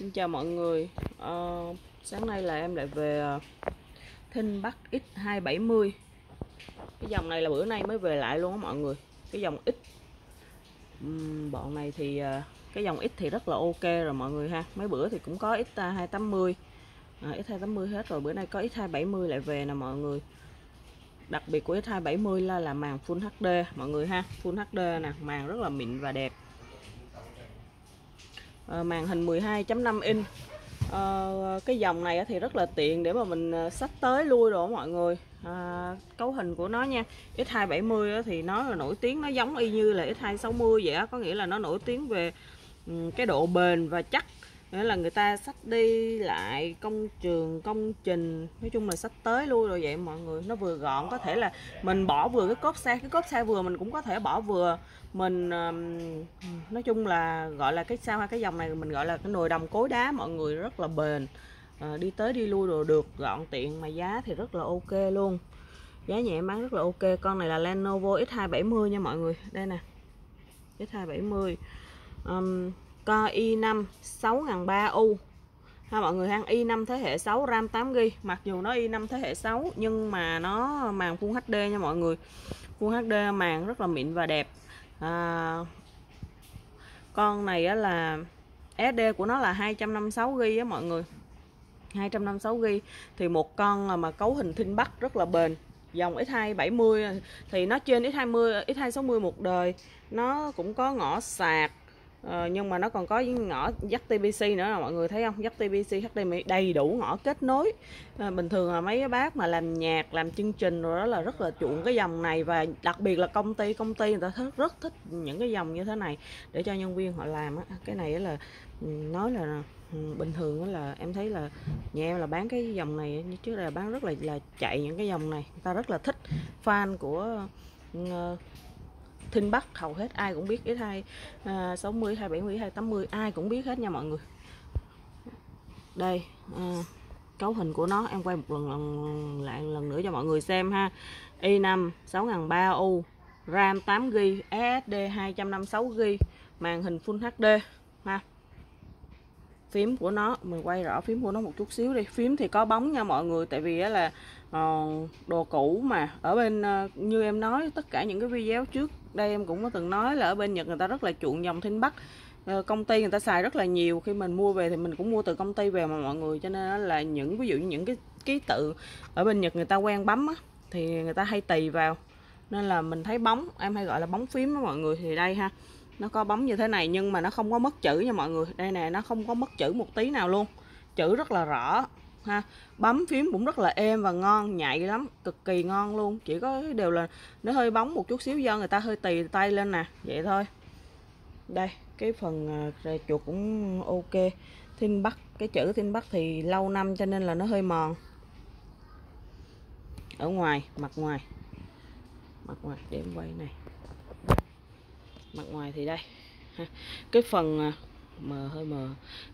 Xin chào mọi người. À, Sáng nay là em lại về ờ, Thinh Bắc X270 Cái dòng này là bữa nay mới về lại luôn á mọi người. Cái dòng X. Uhm, Bọn này thì ờ, Cái dòng X thì rất là ok rồi mọi người ha. Mấy bữa thì cũng có X280 à, X280 hết rồi. Bữa nay có X270 lại về nè mọi người. Đặc biệt của X270 là là màn Full HD mọi người ha. Full HD nè Màn rất là mịn và đẹp. Ờ, màn hình 12.5 inch à, cái dòng này thì rất là tiện để mà mình ờ, sách tới lui rồi mọi người. À, cấu hình của nó nha X270 thì nó là nổi tiếng nó giống y như là X260 vậy á có nghĩa là nó nổi tiếng về cái độ bền và chắc nghĩa là người ta sách đi lại công trường công trình nói chung là sách tới lui rồi vậy mọi người. Nó vừa gọn có thể là mình bỏ vừa cái cốp xe cái cốp xe vừa mình cũng có thể bỏ vừa. Mình nói chung là gọi là cái sao hay cái dòng này mình gọi là cái nồi đồng cối đá mọi người rất là bền. À, đi tới đi lui rồi được gọn tiện mà giá thì rất là ok luôn. Giá nhẹ bán rất là ok. Con này là Lenovo X270 nha mọi người. Đây nè X270 um, co i5 6300U ha mọi người ha i5 thế hệ 6 RAM 8GB mặc dù nó i5 thế hệ 6 nhưng mà nó màn Full HD nha mọi người. Full HD màn rất là mịn và đẹp. À, con này á là SD của nó là 256GB á mọi người. 256GB thì một con à mà cấu hình thinh bắc rất là bền. Dòng X270 thì nó trên X20 X260 một đời. Nó cũng có ngõ sạc Ờ, nhưng mà nó còn có ngõ dắt TBC nữa là mọi người thấy không? Dắt TBC HDMI đầy đủ ngõ kết nối. À, bình thường là mấy cái bác mà làm nhạc làm chương trình rồi đó là rất là chuộng cái dòng này và đặc biệt là công ty công ty người ta rất, rất thích những cái dòng như thế này để cho nhân viên họ làm á. Cái này là ừ, nói là ừ, bình thường là em thấy là nhà em là bán cái dòng này như trước đây là bán rất là là chạy những cái dòng này. Người ta rất là thích fan của uh, Thinh Bắc hầu hết ai cũng biết X2 à, 60, 270, 280 ai cũng biết hết nha mọi người. Đây à, cấu hình của nó em quay một lần, lần lại lần nữa cho mọi người xem ha. I5 6003U RAM 8GB SSD 256GB màn hình Full HD ha phím của nó. Mình quay rõ phím của nó một chút xíu đi. Phím thì có bóng nha mọi người tại vì á là uh, đồ cũ mà. Ở bên uh, như em nói tất cả những cái video trước đây em cũng có từng nói là ở bên Nhật người ta rất là chuộng dòng Thinh Bắc. Ờ, công ty người ta xài rất là nhiều. Khi mình mua về thì mình cũng mua từ công ty về mà mọi người. Cho nên là những ví dụ như những cái ký tự ở bên Nhật người ta quen bấm á, thì người ta hay tì vào. Nên là mình thấy bóng em hay gọi là bóng phím đó mọi người thì đây ha nó có bấm như thế này nhưng mà nó không có mất chữ nha mọi người. Đây nè, nó không có mất chữ một tí nào luôn. Chữ rất là rõ, ha. Bấm phím cũng rất là êm và ngon, nhạy lắm, cực kỳ ngon luôn. Chỉ có đều là nó hơi bóng một chút xíu do người ta hơi tì tay lên nè, vậy thôi. Đây, cái phần à, rè chuột cũng ok. Thiên bắc, cái chữ thiên bắc thì lâu năm cho nên là nó hơi mòn. Ở ngoài, mặt ngoài. Mặt ngoài để em quay này mặt ngoài thì đây. Cái phần à, mờ hơi mờ.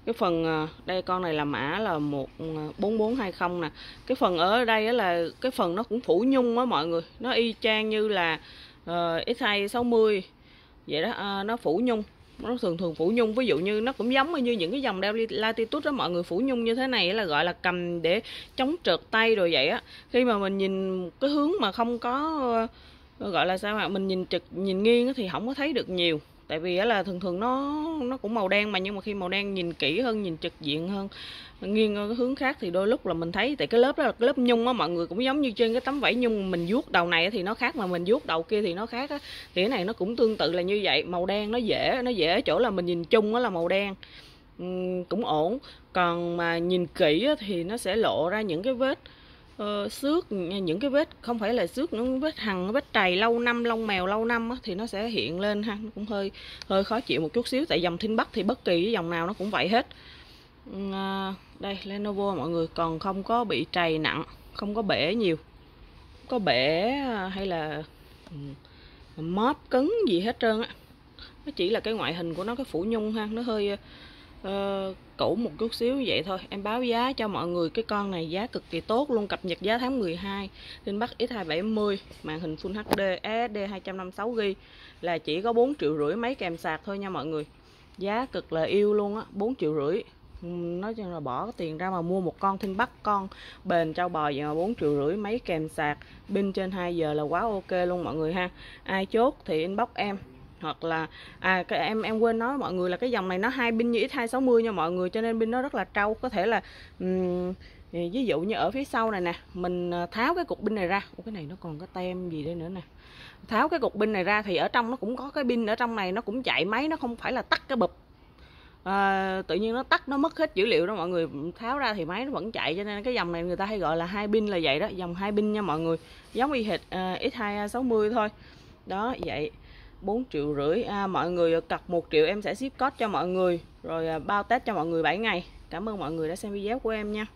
Cái phần à, đây con này là mã là một à, bốn bốn hai không nè. Cái phần ở đây là cái phần nó cũng phủ nhung á mọi người. Nó y chang như là ờ, uh, X260 vậy đó. Uh, nó phủ nhung. Nó thường thường phủ nhung. Ví dụ như nó cũng giống như những cái dòng đeo latitude đó mọi người. Phủ nhung như thế này là gọi là cầm để chống trượt tay rồi vậy á. Khi mà mình nhìn cái hướng mà không có gọi là sao ạ? Mình nhìn trực nhìn nghiêng thì không có thấy được nhiều. Tại vì là thường thường nó nó cũng màu đen mà nhưng mà khi màu đen nhìn kỹ hơn nhìn trực diện hơn nghiêng cái hướng khác thì đôi lúc là mình thấy tại cái lớp đó là cái lớp nhung á mọi người cũng giống như trên cái tấm vải nhung mình vuốt đầu này thì nó khác mà mình vuốt đầu kia thì nó khác á. Thì cái này nó cũng tương tự là như vậy màu đen nó dễ nó dễ ở chỗ là mình nhìn chung á là màu đen. Uhm, cũng ổn. Còn mà nhìn kỹ thì nó sẽ lộ ra những cái vết uh, xước những cái vết không phải là xước nó vết hằn vết trầy lâu năm lông mèo lâu năm á, thì nó sẽ hiện lên ha nó cũng hơi hơi khó chịu một chút xíu tại dòng thinh bắc thì bất kỳ cái dòng nào nó cũng vậy hết. Uh, đây Lenovo mọi người còn không có bị trầy nặng không có bể nhiều. Có bể à, hay là móp cứng gì hết trơn á. Nó chỉ là cái ngoại hình của nó cái phủ nhung ha nó hơi à, Ờ, uh, cũ một chút xíu vậy thôi. Em báo giá cho mọi người. Cái con này giá cực kỳ tốt luôn cập nhật giá tháng 12 trên Bắc X270 màn hình Full HD SSD 256GB là chỉ có 4 triệu rưỡi mấy kèm sạc thôi nha mọi người. Giá cực là yêu luôn á 4 triệu rưỡi. Nói chung là bỏ tiền ra mà mua một con thinh bắc con bền trâu bò vậy mà bốn triệu rưỡi mấy kèm sạc. Pin trên 2 giờ là quá ok luôn mọi người ha. Ai chốt thì inbox em hoặc là à cái em em quên nói mọi người là cái dòng này nó hai pin như X260 nha mọi người cho nên pin nó rất là trâu. Có thể là um, ví dụ như ở phía sau này nè mình ờ, tháo cái cục pin này ra. Ủa, cái này nó còn có tem gì đây nữa nè? Tháo cái cục pin này ra thì ở trong nó cũng có cái pin ở trong này nó cũng chạy máy nó không phải là tắt cái bụp. À, tự nhiên nó tắt nó mất hết dữ liệu đó mọi người. Tháo ra thì máy nó vẫn chạy cho nên cái dòng này người ta hay gọi là hai pin là vậy đó dòng hai pin nha mọi người. Giống y hệt ờ, uh, X260 thôi. Đó vậy. 4 triệu rưỡi. À, mọi người cọc 1 triệu em sẽ ship code cho mọi người. Rồi à, bao test cho mọi người 7 ngày. Cảm ơn mọi người đã xem video của em nha.